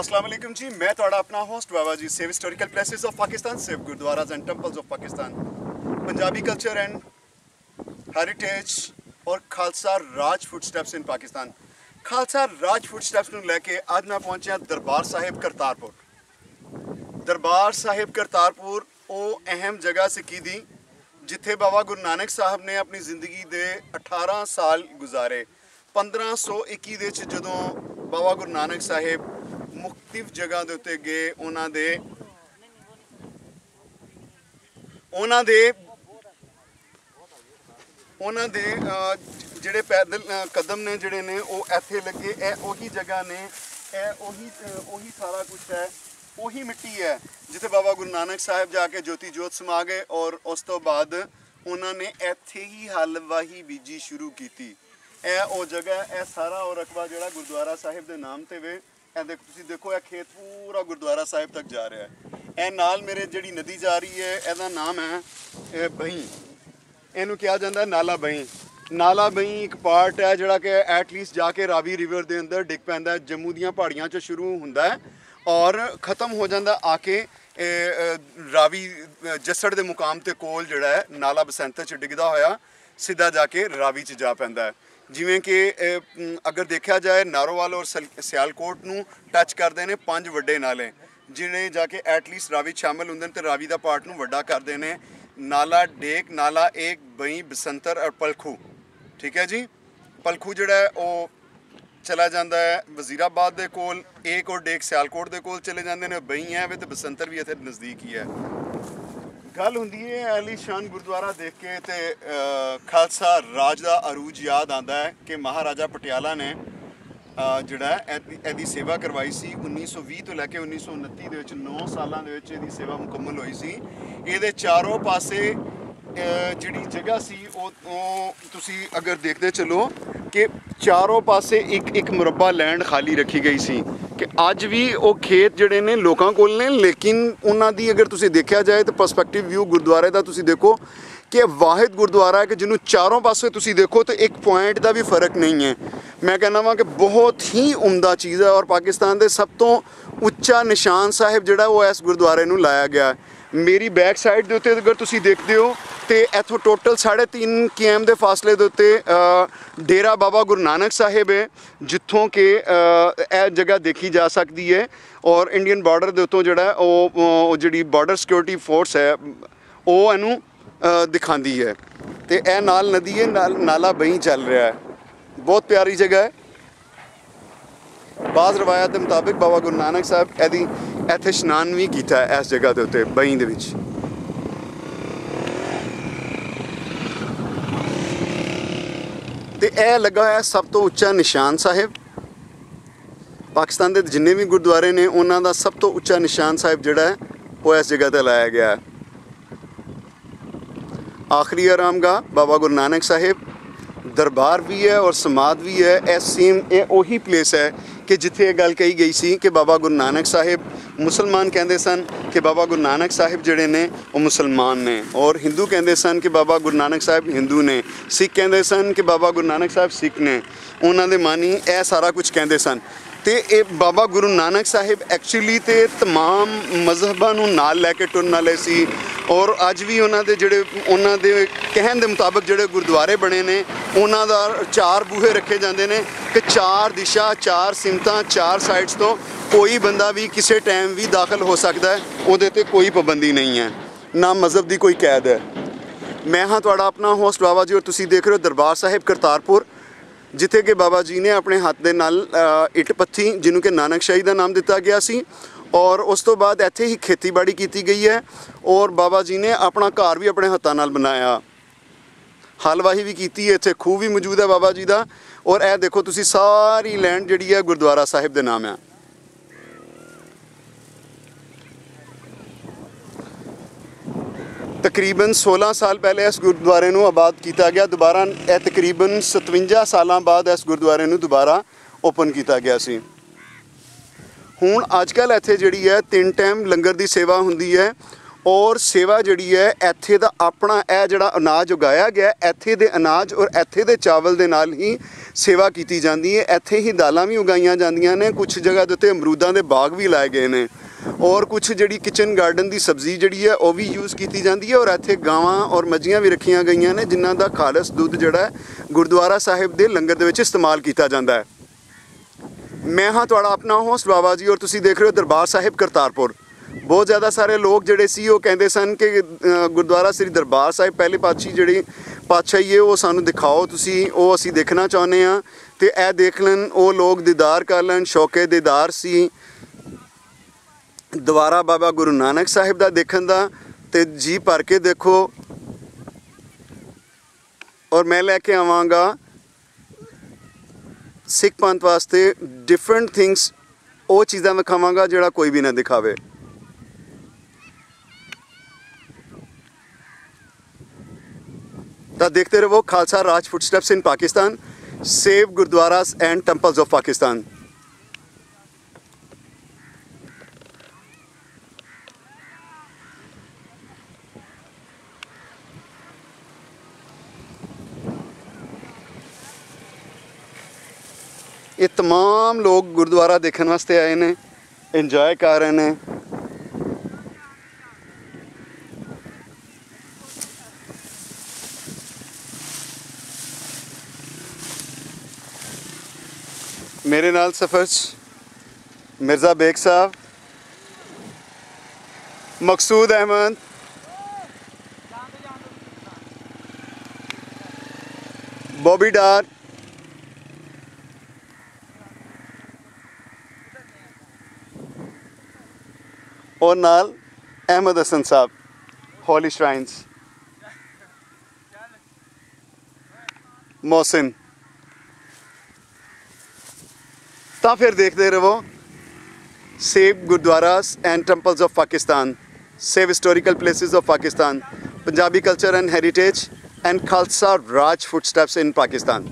ਅਸਲਾਮ ਅਲੈਕੁਮ ਜੀ ਮੈਂ ਤੁਹਾਡਾ ਆਪਣਾ host Baba ji save historical places of Pakistan save gurdwaras and temples of Pakistan Punjabi culture and heritage ਔਰ Khalsa Raj footsteps in Pakistan Khalsa Raj footsteps ਨੂੰ ਲੈ ਕੇ ਅੱਜ ਮੈਂ ਪਹੁੰਚਿਆ ਦਰਬਾਰ ਸਾਹਿਬ ਕਰਤਾਰਪੁਰ ਦਰਬਾਰ ਸਾਹਿਬ ਕਰਤਾਰਪੁਰ ਉਹ ਅਹਿਮ ਜਗ੍ਹਾ ਸਿੱਖੀ ਦੀ ਜਿੱਥੇ ਬਾਬਾ ਗੁਰੂ ਨਾਨਕ ਸਾਹਿਬ ਨੇ ਆਪਣੀ ਜ਼ਿੰਦਗੀ ਦੇ 18 ਸਾਲ ਗੁਜ਼ਾਰੇ 1521 ਦੇ ਵਿੱਚ ਜਦੋਂ ਬਾਬਾ ਗੁਰੂ ਨਾਨਕ ਸਾਹਿਬ ਮੁਖਤਲਿਫ ਜਗ੍ਹਾ ਦੇ ਉੱਤੇ ਗਏ ਉਹਨਾਂ ਦੇ ਉਹਨਾਂ ਦੇ ਉਹਨਾਂ ਦੇ ਜਿਹੜੇ ਪੈਦਲ ਕਦਮ ਨੇ ਜਿਹੜੇ ਨੇ ਉਹ ਇੱਥੇ ਲੱਗੇ। ਇਹ ਉਹੀ ਜਗ੍ਹਾ ਨੇ। ਇਹ ਉਹੀ ਉਹੀ ਸਾਰਾ ਕੁਝ ਹੈ। ਉਹੀ ਮਿੱਟੀ ਹੈ, ਜਿੱਥੇ ਬਾਬਾ ਗੁਰੂ ਨਾਨਕ ਸਾਹਿਬ ਜਾ ਕੇ ਜੋਤੀ ਜੋਤ ਸਮਾ ਗਏ ਔਰ ਉਸ ਤੋਂ ਬਾਅਦ ਉਹਨਾਂ ਨੇ ਇੱਥੇ ਹੀ ਹਲਵਾਹੀ ਬੀਜੀ ਸ਼ੁਰੂ ਕੀਤੀ। ਇਹ ਉਹ ਜਗ੍ਹਾ ਇਹ ਸਾਰਾ ਉਹ ਰਕਬਾ ਜਿਹੜਾ ਗੁਰਦੁਆਰਾ ਸਾਹਿਬ ਦੇ ਨਾਮ ਤੇ ਵੇ ਇਹ ਦੇਖੋ ਤੁਸੀਂ ਦੇਖੋ ਇਹ ਖੇਤ ਪੂਰਾ ਗੁਰਦੁਆਰਾ ਸਾਹਿਬ ਤੱਕ ਜਾ ਰਿਹਾ ਹੈ। ਇਹ ਨਾਲ ਮੇਰੇ ਜਿਹੜੀ ਨਦੀ ਜਾ ਰਹੀ ਹੈ ਇਹਦਾ ਨਾਮ ਹੈ ਇਹ ਬਹੀਂ ਇਹਨੂੰ ਕਿਹਾ ਜਾਂਦਾ ਹੈ ਨਾਲਾ ਬਹੀਂ ਨਾਲਾ ਬਹੀਂ ਇੱਕ ਪਾਰਟ ਹੈ ਜਿਹੜਾ ਕਿ ਐਟਲੀਸਟ ਜਾ ਕੇ ਰਾਵੀ ਰਿਵਰ ਦੇ ਅੰਦਰ ਡਿੱਗ ਪੈਂਦਾ ਹੈ ਜੰਮੂ ਦੀਆਂ ਪਹਾੜੀਆਂ 'ਚ ਸ਼ੁਰੂ ਹੁੰਦਾ ਹੈ ਔਰ ਖਤਮ ਹੋ ਜਾਂਦਾ ਆ ਕੇ ਰਾਵੀ ਅ, ਜੱਸੜ ਦੇ ਮੁਕਾਮ ਤੇ ਕੋਲ ਜਿਹੜਾ ਹੈ ਨਾਲਾ ਬਸੰਤ 'ਚ ਡਿੱਗਦਾ ਹੋਇਆ ਸਿੱਧਾ ਜਾ ਕੇ ਰਾਵੀ 'ਚ ਜਾ ਪੈਂਦਾ ਹੈ। ਜਿਵੇਂ ਕਿ ਅਗਰ ਦੇਖਿਆ ਜਾਏ, ਨਾਰੋਵਾਲ ਔਰ ਸਲ- ਸਿਆਲਕੋਟ ਨੂੰ ਟੱਚ ਕਰਦੇ ਨੇ ਪੰਜ ਵੱਡੇ ਨਾਲੇ ਜਿਹੜੇ ਜਾ ਕੇ ਐਟਲੀਸਟ ਰਾਵੀ 'ਚ ਸ਼ਾਮਲ ਹੁੰਦੇ ਨੇ ਤੇ ਰਾਵੀ ਦਾ ਪਾਰਟ ਨੂੰ ਵੱਡਾ ਕਰਦੇ ਨੇ। ਨਾਲਾ ਡੇਕ, ਨਾਲਾ ਏਕ, ਬਈ, ਬਸੰਤਰ ਔਰ ਪਲਖੂ। ਠੀਕ ਹੈ ਜੀ? ਪਲਖੂ ਜਿਹੜਾ ਉਹ ਚਲਾ ਜਾਂਦਾ ਹੈ ਵਜ਼ੀਰਾਬਾਦ ਦੇ ਕੋਲ, ਏਕ ਔਰ ਡੇਕ ਸਿਆਲਕੋਟ ਦੇ ਕੋਲ ਚਲੇ ਜਾਂਦੇ ਨੇ, ਬਈ ਹੈ ਵੇ ਤੇ ਬਸੰਤਰ ਵੀ ਇੱਥੇ ਨਜ਼ਦੀਕ ਹੀ ਹੈ। ਗੱਲ ਹੁੰਦੀ ਹੈ ਅਲੀ ਸ਼ਾਨ ਗੁਰਦੁਆਰਾ ਦੇਖ ਕੇ ਤੇ ਖਾਲਸਾ ਰਾਜ ਦਾ ਅਰੂਜ ਯਾਦ ਆਂਦਾ ਹੈ ਕਿ ਮਹਾਰਾਜਾ ਪਟਿਆਲਾ ਨੇ ਜਿਹੜਾ ਹੈ ਇਹਦੀ- ਸੇਵਾ ਕਰਵਾਈ ਸੀ। 1920 ਤੋਂ ਲੈ ਕੇ 1929 ਦੇ ਵਿੱਚ 9 ਸਾਲਾਂ ਦੇ ਵਿੱਚ ਇਹਦੀ ਸੇਵਾ ਮੁਕੰਮਲ ਹੋਈ ਸੀ। ਇਹਦੇ ਚਾਰੋਂ ਪਾਸੇ ਜਿਹੜੀ ਜਗ੍ਹਾ ਸੀ, ਉਹ ਉਹ ਤੁਸੀਂ ਅਗਰ ਦੇਖਦੇ ਚਲੋ ਕਿ ਚਾਰੋਂ ਪਾਸੇ ਇੱਕ ਇੱਕ ਮੁਰੱਬਾ ਲੈਂਡ ਖਾਲੀ ਰੱਖੀ ਗਈ ਸੀ। ਕਿ ਅੱਜ ਵੀ ਉਹ ਖੇਤ ਜਿਹੜੇ ਨੇ ਲੋਕਾਂ ਕੋਲ ਨੇ, ਲੇਕਿਨ ਉਹਨਾਂ ਦੀ ਅਗਰ ਤੁਸੀਂ ਦੇਖਿਆ ਜਾਏ ਤਾਂ ਪਰਸਪੈਕਟਿਵ ਵਿਊ ਗੁਰਦੁਆਰੇ ਦਾ ਤੁਸੀਂ ਦੇਖੋ ਕਿ ਇਹ ਵਾਹਿਦ ਗੁਰਦੁਆਰਾ ਹੈ ਕਿ ਜਿਹਨੂੰ ਚਾਰੋਂ ਪਾਸੇ ਤੁਸੀਂ ਦੇਖੋ ਤੇ ਇੱਕ ਪੁਆਇੰਟ ਦਾ ਵੀ ਫ਼ਰਕ ਨਹੀਂ ਹੈ। ਮੈਂ ਕਹਿੰਦਾ ਵਾਂ ਕਿ ਬਹੁਤ ਹੀ ਉਮਦਾ ਚੀਜ਼ ਹੈ ਔਰ ਪਾਕਿਸਤਾਨ ਦੇ ਸਭ ਤੋਂ ਉੱਚਾ ਨਿਸ਼ਾਨ ਸਾਹਿਬ ਜਿਹੜਾ ਉਹ ਇਸ ਗੁਰਦੁਆਰੇ ਨੂੰ ਲਾਇਆ ਗਿਆ ਹੈ। ਮੇਰੀ ਬੈਕ ਸਾਈਡ ਦੇ ਉੱਤੇ ਅਗਰ ਤੁਸੀਂ ਦੇਖਦੇ ਹੋ ਤੇ ਇੱਥੋਂ ਟੋਟਲ 3.5 ਕੇਐਮ ਦੇ ਫਾਸਲੇ ਦੇ ਉੱਤੇ ਡੇਰਾ ਬਾਬਾ ਗੁਰੂ ਨਾਨਕ ਸਾਹਿਬ ਹੈ, ਜਿੱਥੋਂ ਕਿ ਇਹ ਜਗ੍ਹਾ ਦੇਖੀ ਜਾ ਸਕਦੀ ਹੈ ਔਰ ਇੰਡੀਅਨ ਬਾਰਡਰ ਦੇ ਉੱਤੋਂ ਜਿਹੜਾ ਉਹ ਜਿਹੜੀ ਬਾਰਡਰ ਸਿਕਿਉਰਿਟੀ ਫੋਰਸ ਹੈ, ਉਹ ਇਹਨੂੰ ਦਿਖਾਉਂਦੀ ਹੈ। ਤੇ ਇਹ ਨਾਲ ਨਦੀ ਹੈ ਨਾਲਾ ਬਹੀਂ ਚੱਲ ਰਿਹਾ ਹੈ। ਬਹੁਤ ਪਿਆਰੀ ਜਗ੍ਹਾ ਹੈ। ਬਾਜ਼ ਰਵਾਇਤ ਦੇ ਮੁਤਾਬਿਕ ਬਾਬਾ ਗੁਰੂ ਨਾਨਕ ਸਾਹਿਬ ਇਹਦੀ ਇੱਥੇ ਇਸ਼ਨਾਨ ਵੀ ਕੀਤਾ ਇਸ ਜਗ੍ਹਾ ਦੇ ਉੱਤੇ, ਬਈ ਦੇ ਵਿੱਚ। ਤੇ ਇਹ ਲੱਗਾ ਹੋਇਆ ਸਭ ਤੋਂ ਉੱਚਾ ਨਿਸ਼ਾਨ ਸਾਹਿਬ। ਪਾਕਿਸਤਾਨ ਦੇ ਜਿੰਨੇ ਵੀ ਗੁਰਦੁਆਰੇ ਨੇ, ਉਹਨਾਂ ਦਾ ਸਭ ਤੋਂ ਉੱਚਾ ਨਿਸ਼ਾਨ ਸਾਹਿਬ ਜਿਹੜਾ ਹੈ, ਉਹ ਇਸ ਜਗ੍ਹਾ ਤੇ ਲਾਇਆ ਗਿਆ ਹੈ। ਆਖਰੀ ਆਰਾਮਗਾ ਬਾਬਾ ਗੁਰੂ ਨਾਨਕ ਸਾਹਿਬ। ਦਰਬਾਰ ਵੀ ਹੈ ਔਰ ਸਮਾਧ ਵੀ ਹੈ, ਇਹ ਸੇਮ ਇਹ ਉਹੀ ਪਲੇਸ ਹੈ ਕਿ ਜਿੱਥੇ ਇਹ ਗੱਲ ਕਹੀ ਗਈ ਸੀ ਕਿ ਬਾਬਾ ਗੁਰੂ ਨਾਨਕ ਸਾਹਿਬ ਮੁਸਲਮਾਨ ਕਹਿੰਦੇ ਸਨ ਕਿ ਬਾਬਾ ਗੁਰੂ ਨਾਨਕ ਸਾਹਿਬ ਜਿਹੜੇ ਨੇ ਉਹ ਮੁਸਲਮਾਨ ਨੇ ਔਰ ਹਿੰਦੂ ਕਹਿੰਦੇ ਸਨ ਕਿ ਬਾਬਾ ਗੁਰੂ ਨਾਨਕ ਸਾਹਿਬ ਹਿੰਦੂ ਨੇ ਸਿੱਖ ਕਹਿੰਦੇ ਸਨ ਕਿ ਬਾਬਾ ਗੁਰੂ ਨਾਨਕ ਸਾਹਿਬ ਸਿੱਖ ਨੇ ਉਹਨਾਂ ਦੇ ਮਾਨੀ ਇਹ ਸਾਰਾ ਕੁਝ ਕਹਿੰਦੇ ਸਨ ਤੇ ਇਹ ਬਾਬਾ ਗੁਰੂ ਨਾਨਕ ਸਾਹਿਬ ਐਕਚੁਅਲੀ ਤੇ तमाम ਮਜ਼ਹਬਾਂ ਨੂੰ ਨਾਲ ਲੈ ਕੇ ਟੁਰਨ ਵਾਲੇ ਸੀ ਔਰ ਅੱਜ ਵੀ ਉਹਨਾਂ ਦੇ ਜਿਹੜੇ ਉਹਨਾਂ ਦੇ ਕਹਿਣ ਦੇ ਮੁਤਾਬਕ ਜਿਹੜੇ ਗੁਰਦੁਆਰੇ ਬਣੇ ਨੇ ਉਹਨਾਂ ਦਾ ਚਾਰ ਬੂਹੇ ਰੱਖੇ ਜਾਂਦੇ ਨੇ ਕਿ ਚਾਰ ਦਿਸ਼ਾ ਚਾਰ ਸਿਮਤਾਂ ਚਾਰ ਸਾਈਡਸ ਤੋਂ ਕੋਈ ਬੰਦਾ ਵੀ ਕਿਸੇ ਟਾਈਮ ਵੀ ਦਾਖਲ ਹੋ ਸਕਦਾ ਹੈ ਉਹਦੇ ਤੇ ਕੋਈ ਪਾਬੰਦੀ ਨਹੀਂ ਹੈ ਨਾ ਮਜ਼ਹਬ ਦੀ ਕੋਈ ਕੈਦ ਹੈ। ਮੈਂ ਹਾਂ ਤੁਹਾਡਾ ਆਪਣਾ ਹੋਸਟ ਬਾਬਾ ਜੀ ਔਰ ਤੁਸੀਂ ਦੇਖ ਰਹੇ ਹੋ ਦਰਬਾਰ ਸਾਹਿਬ ਕਰਤਾਰਪੁਰ ਜਿੱਥੇ ਕਿ ਬਾਬਾ ਜੀ ਨੇ ਆਪਣੇ ਹੱਥ ਦੇ ਨਾਲ ਅ, ਇੱਟ ਪੱਥੀ ਜਿਹਨੂੰ ਕਿ ਨਾਨਕ ਸ਼ਾਹੀ ਦਾ ਨਾਮ ਦਿੱਤਾ ਗਿਆ ਸੀ ਔਰ ਉਸ ਤੋਂ ਬਾਅਦ ਇੱਥੇ ਹੀ ਖੇਤੀਬਾੜੀ ਕੀਤੀ ਗਈ ਹੈ ਔਰ ਬਾਬਾ ਜੀ ਨੇ ਆਪਣਾ ਘਰ ਵੀ ਆਪਣੇ ਹੱਥਾਂ ਨਾਲ ਬਣਾਇਆ। ਹਲਵਾਹੀ ਵੀ ਕੀਤੀ ਹੈ ਇੱਥੇ ਖੂਹ ਵੀ ਮੌਜੂਦ ਹੈ ਬਾਬਾ ਜੀ ਦਾ ਔਰ ਇਹ ਦੇਖੋ ਤੁਸੀਂ ਸਾਰੀ ਲੈਂਡ ਜਿਹੜੀ ਹੈ ਗੁਰਦੁਆਰਾ ਸਾਹਿਬ ਦੇ ਨਾਮ ਹੈ। ਤਕਰੀਬਨ 16 ਸਾਲ ਪਹਿਲੇ ਇਸ ਗੁਰਦੁਆਰੇ ਨੂੰ ਆਬਾਦ ਕੀਤਾ ਗਿਆ। ਦੁਬਾਰਾ ਇਹ ਤਕਰੀਬਨ 57 ਸਾਲਾਂ ਬਾਅਦ ਇਸ ਗੁਰਦੁਆਰੇ ਨੂੰ ਦੁਬਾਰਾ ਓਪਨ ਕੀਤਾ ਗਿਆ ਸੀ। ਹੁਣ ਅੱਜ ਕੱਲ ਇੱਥੇ ਜਿਹੜੀ ਹੈ ਤਿੰਨ ਟਾਈਮ ਲੰਗਰ ਦੀ ਸੇਵਾ ਹੁੰਦੀ ਹੈ ਔਰ ਸੇਵਾ ਜਿਹੜੀ ਹੈ ਇੱਥੇ ਦਾ ਆਪਣਾ ਇਹ ਜਿਹੜਾ ਅਨਾਜ ਉਗਾਇਆ ਗਿਆ, ਇੱਥੇ ਦੇ ਅਨਾਜ ਔਰ ਇੱਥੇ ਦੇ ਚਾਵਲ ਦੇ ਨਾਲ ਹੀ ਸੇਵਾ ਕੀਤੀ ਜਾਂਦੀ ਹੈ। ਇੱਥੇ ਹੀ ਦਾਲਾਂ ਵੀ ਉਗਾਈਆਂ ਜਾਂਦੀਆਂ ਨੇ ਕੁਝ ਜਗ੍ਹਾ ਦੇ ਉੱਤੇ ਅਮਰੂਦਾਂ ਦੇ ਬਾਗ ਵੀ ਲਾਏ ਗਏ ਨੇ। ਔਰ ਕੁਝ ਜਿਹੜੀ ਕਿਚਨ ਗਾਰਡਨ ਦੀ ਸਬਜ਼ੀ ਜਿਹੜੀ ਹੈ, ਉਹ ਵੀ ਯੂਜ਼ ਕੀਤੀ ਜਾਂਦੀ ਹੈ ਔਰ ਇੱਥੇ ਗਾਵਾਂ ਔਰ ਮੱਝੀਆਂ ਵੀ ਰੱਖੀਆਂ ਗਈਆਂ ਨੇ, ਜਿਨ੍ਹਾਂ ਦਾ ਖਾਲਸ ਦੁੱਧ ਜਿਹੜਾ ਗੁਰਦੁਆਰਾ ਸਾਹਿਬ ਦੇ ਲੰਗਰ ਦੇ ਵਿੱਚ ਇਸਤੇਮਾਲ ਕੀਤਾ ਜਾਂਦਾ ਹੈ। ਮੈਂ ਹਾਂ ਤੁਹਾਡਾ ਆਪਣਾ ਹੋਸਟ ਬਾਬਾ ਜੀ ਔਰ ਤੁਸੀਂ ਦੇਖ ਰਹੇ ਹੋ ਦਰਬਾਰ ਸਾਹਿਬ ਕਰਤਾਰਪੁਰ। ਬਹੁਤ ਜ਼ਿਆਦਾ ਸਾਰੇ ਲੋਕ ਜਿਹੜੇ ਸੀ, ਉਹ ਕਹਿੰਦੇ ਸਨ ਕਿ ਗੁਰਦੁਆਰਾ ਸ੍ਰੀ ਦਰਬਾਰ ਸਾਹਿਬ ਪਹਿਲੇ ਪਾਤਸ਼ਾਹੀ ਜਿਹੜੇ ਪਾਤਸ਼ਾਹੀ ਹੈ, ਉਹ ਸਾਨੂੰ ਦਿਖਾਓ ਤੁਸੀਂ, ਉਹ ਅਸੀਂ ਦੇਖਣਾ ਚਾਹੁੰਦੇ ਆ ਤੇ ਇਹ ਦੇਖ ਲੈਣ, ਉਹ ਲੋਕ ਦੀਦਾਰ ਕਰ ਲੈਣ, ਸ਼ੌਕੇ ਦੀਦਾਰ ਸੀ। ਦੁਬਾਰਾ ਬਾਬਾ ਗੁਰੂ ਨਾਨਕ ਸਾਹਿਬ ਦਾ ਦੇਖਣ ਦਾ ਤੇ ਜੀ ਭਰ ਕੇ ਦੇਖੋ। ਔਰ ਮੈਂ ਲੈ ਕੇ ਆਵਾਂਗਾ ਸਿੱਖ ਪੰਥ ਵਾਸਤੇ ਡਿਫਰੈਂਟ ਥਿੰਗਸ ਉਹ ਚੀਜ਼ਾਂ ਵਿਖਾਵਾਂਗਾ ਜਿਹੜਾ ਕੋਈ ਵੀ ਨਾ ਦਿਖਾਵੇ। ਤਾਂ ਦੇਖਦੇ ਰਹੋ Khalsa Raj footsteps in Pakistan save gurdwaras and temples of Pakistan. ਇਹ तमाम ਲੋਕ ਗੁਰਦੁਆਰਾ ਦੇਖਣ ਵਾਸਤੇ ਆਏ ਨੇ ਇੰਜੋਏ ਕਰ ਰਹੇ ਨੇ ਮੇਰੇ ਨਾਲ ਸਫਰ 'ਚ ਮਿਰਜ਼ਾ ਬੇਗ ਸਾਹਿਬ ਮਕਸੂਦ ਅਹਿਮਦ ਬੋਬੀ ਡਾਰ ਔਰ ਨਾਲ ਅਹਿਮਦ ਹਸਨ ਸਾਹਿਬ, ਹੋਲੀ ਸ਼ਰਾਈਨਸ ਮੋਹਸਿਨ। ਤਾਂ ਫਿਰ ਦੇਖਦੇ ਰਹੋ save gurdwaras and temples of Pakistan save historical places of Pakistan Punjabi culture and heritage and Khalsa Raj footsteps in Pakistan